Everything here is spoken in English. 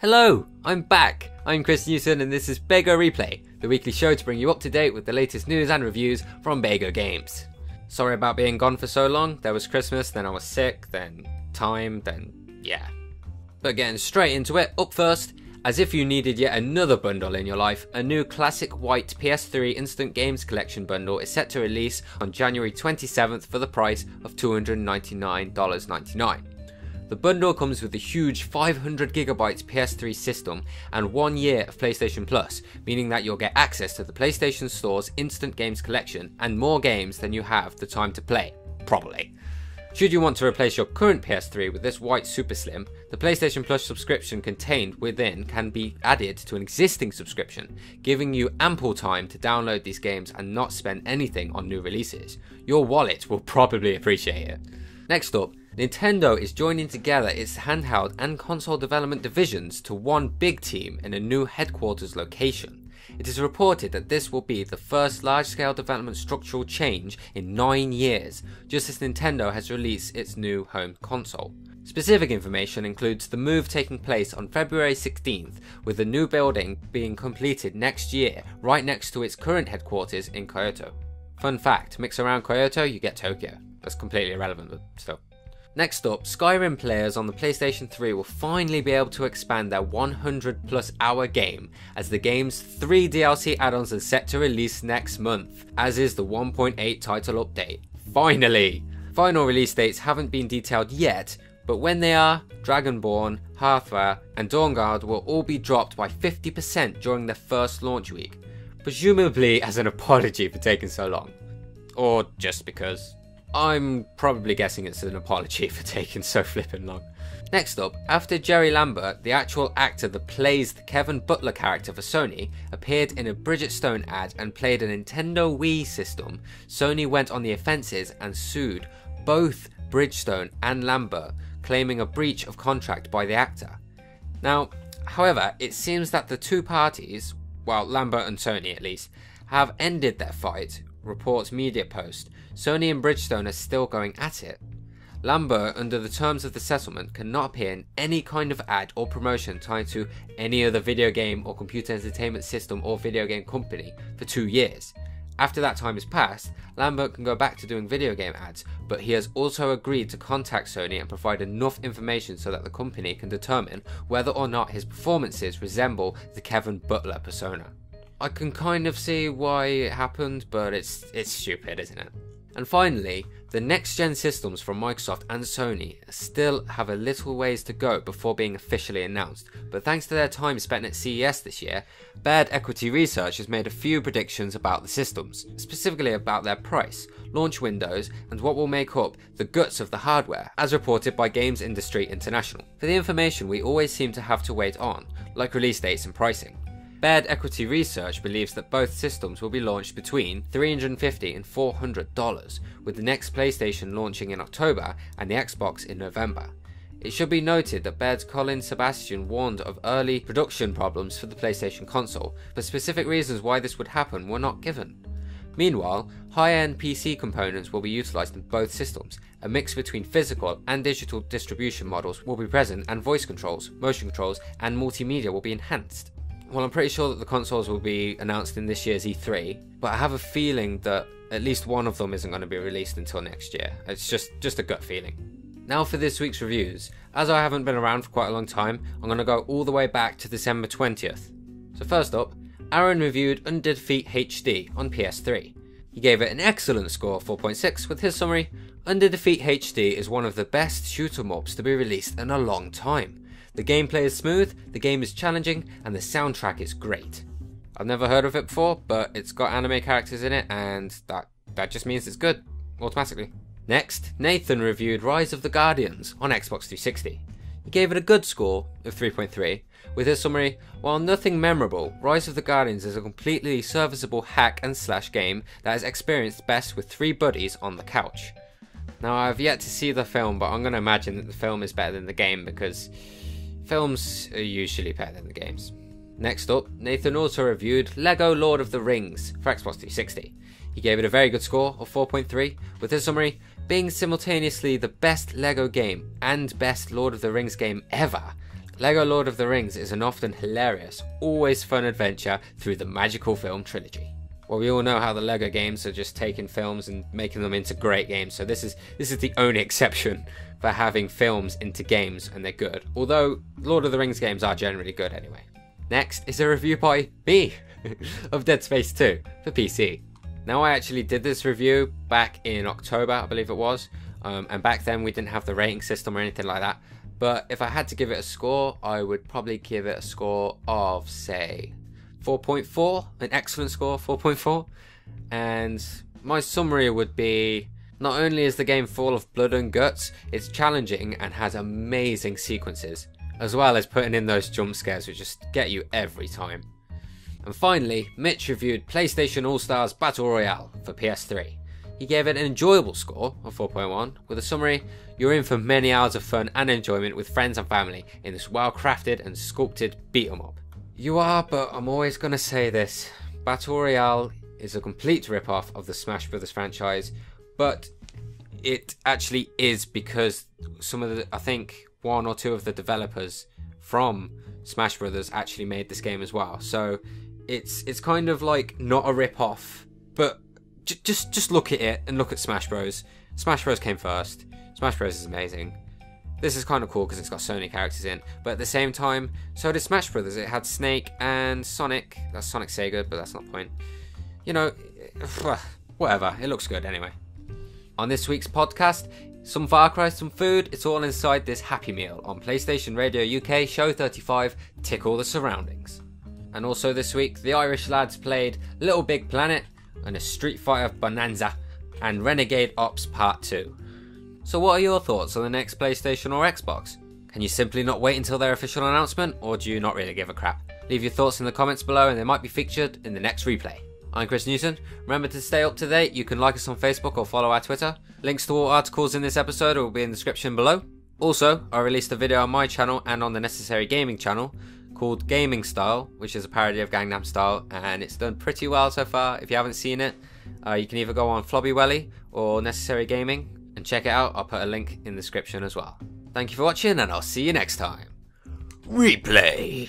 Hello, I'm back. I'm Chris Newton and this is Bago Replay, the weekly show to bring you up to date with the latest news and reviews from Bago Games. Sorry about being gone for so long. There was Christmas, then I was sick, then time, then yeah. But getting straight into it, up first, as if you needed yet another bundle in your life, a new classic white PS3 Instant Games Collection bundle is set to release on January 27th for the price of $299.99. The bundle comes with a huge 500GB PS3 system and one year of PlayStation Plus, meaning that you'll get access to the PlayStation Store's Instant Games Collection and more games than you have the time to play. Probably. Should you want to replace your current PS3 with this white Super Slim, the PlayStation Plus subscription contained within can be added to an existing subscription, giving you ample time to download these games and not spend anything on new releases. Your wallet will probably appreciate it. Next up, Nintendo is joining together its handheld and console development divisions to one big team in a new headquarters location. It is reported that this will be the first large scale development structural change in nine years, just as Nintendo has released its new home console. Specific information includes the move taking place on February 16th, with the new building being completed next year, right next to its current headquarters in Kyoto. Fun fact mix around Kyoto, you get Tokyo. That's completely irrelevant, but still. Next up, Skyrim players on the PlayStation 3 will finally be able to expand their 100 plus hour game as the game's three DLC add ons are set to release next month, as is the 1.8 title update. Finally! Final release dates haven't been detailed yet, but when they are, Dragonborn, Hearthfire, and Dawnguard will all be dropped by 50% during their first launch week, presumably as an apology for taking so long. Or just because. I'm probably guessing it's an apology for taking so flippin' long. Next up, after Jerry Lambert, the actual actor that plays the Kevin Butler character for Sony, appeared in a Bridgestone ad and played a Nintendo Wii system, Sony went on the offences and sued both Bridgestone and Lambert, claiming a breach of contract by the actor. Now, however, it seems that the two parties, well, Lambert and Sony at least, have ended their fight, reports Media Post, Sony and Bridgestone are still going at it. Lambert, under the terms of the settlement, cannot appear in any kind of ad or promotion tied to any other video game or computer entertainment system or video game company for two years. After that time has passed, Lambert can go back to doing video game ads, but he has also agreed to contact Sony and provide enough information so that the company can determine whether or not his performances resemble the Kevin Butler persona. I can kind of see why it happened, but it's it's stupid, isn't it? And finally, the next gen systems from Microsoft and Sony still have a little ways to go before being officially announced, but thanks to their time spent at CES this year, Baird Equity Research has made a few predictions about the systems, specifically about their price, launch windows, and what will make up the guts of the hardware, as reported by Games Industry International. For the information we always seem to have to wait on, like release dates and pricing. Baird Equity Research believes that both systems will be launched between 350 and $400, with the next PlayStation launching in October and the Xbox in November. It should be noted that Baird's Colin Sebastian warned of early production problems for the PlayStation console, but specific reasons why this would happen were not given. Meanwhile, high end PC components will be utilised in both systems. A mix between physical and digital distribution models will be present, and voice controls, motion controls, and multimedia will be enhanced. Well, I'm pretty sure that the consoles will be announced in this year's E3, but I have a feeling that at least one of them isn't going to be released until next year. It's just just a gut feeling. Now for this week's reviews. As I haven't been around for quite a long time, I'm going to go all the way back to December 20th. So first up, Aaron reviewed Under Defeat HD on PS3. He gave it an excellent score of 4.6 with his summary, Under Defeat HD is one of the best shoot 'em ups to be released in a long time. The gameplay is smooth, the game is challenging, and the soundtrack is great. I've never heard of it before, but it's got anime characters in it, and that, that just means it's good, automatically. Next, Nathan reviewed Rise of the Guardians on Xbox 360. He gave it a good score of 3.3, with his summary While nothing memorable, Rise of the Guardians is a completely serviceable hack and slash game that is experienced best with three buddies on the couch. Now, I've yet to see the film, but I'm going to imagine that the film is better than the game because Films are usually better than the games. Next up, Nathan also reviewed LEGO Lord of the Rings for Xbox 360. He gave it a very good score of 4.3, with his summary being simultaneously the best LEGO game and best Lord of the Rings game ever. LEGO Lord of the Rings is an often hilarious, always fun adventure through the magical film trilogy. Well, we all know how the LEGO games are just taking films and making them into great games, so this is this is the only exception for having films into games and they're good. Although Lord of the Rings games are generally good anyway. Next is a review by me of Dead Space 2 for PC. Now, I actually did this review back in October, I believe it was, um, and back then we didn't have the rating system or anything like that. But if I had to give it a score, I would probably give it a score of, say, 4.4, an excellent score, 4.4. And my summary would be not only is the game full of blood and guts, it's challenging and has amazing sequences, as well as putting in those jump scares which just get you every time. And finally, Mitch reviewed PlayStation All Stars Battle Royale for PS3. He gave it an enjoyable score of 4.1, with a summary You're in for many hours of fun and enjoyment with friends and family in this well crafted and sculpted beat 'em up. You are, but I'm always gonna say this Battle Royale is a complete rip off of the Smash Bros. franchise, but it actually is because some of the, I think, one or two of the developers from Smash Brothers actually made this game as well. So it's it's kind of like not a rip off, but j- just just look at it and look at Smash Bros. Smash Bros came first. Smash Bros is amazing. This is kind of cool because it's got Sony characters in, but at the same time, so did Smash Brothers. It had Snake and Sonic. That's Sonic Sega, but that's not the point. You know, whatever. It looks good anyway. On this week's podcast, some Far Cry, some food, it's all inside this Happy Meal on PlayStation Radio UK Show 35 Tickle the Surroundings. And also this week, the Irish lads played Little Big Planet and a Street Fighter Bonanza and Renegade Ops Part 2. So, what are your thoughts on the next PlayStation or Xbox? Can you simply not wait until their official announcement, or do you not really give a crap? Leave your thoughts in the comments below and they might be featured in the next replay. I'm Chris Newton. Remember to stay up to date. You can like us on Facebook or follow our Twitter. Links to all articles in this episode will be in the description below. Also, I released a video on my channel and on the Necessary Gaming channel called Gaming Style, which is a parody of Gangnam Style, and it's done pretty well so far. If you haven't seen it, uh, you can either go on Flobby Welly or Necessary Gaming and check it out. I'll put a link in the description as well. Thank you for watching, and I'll see you next time. Replay.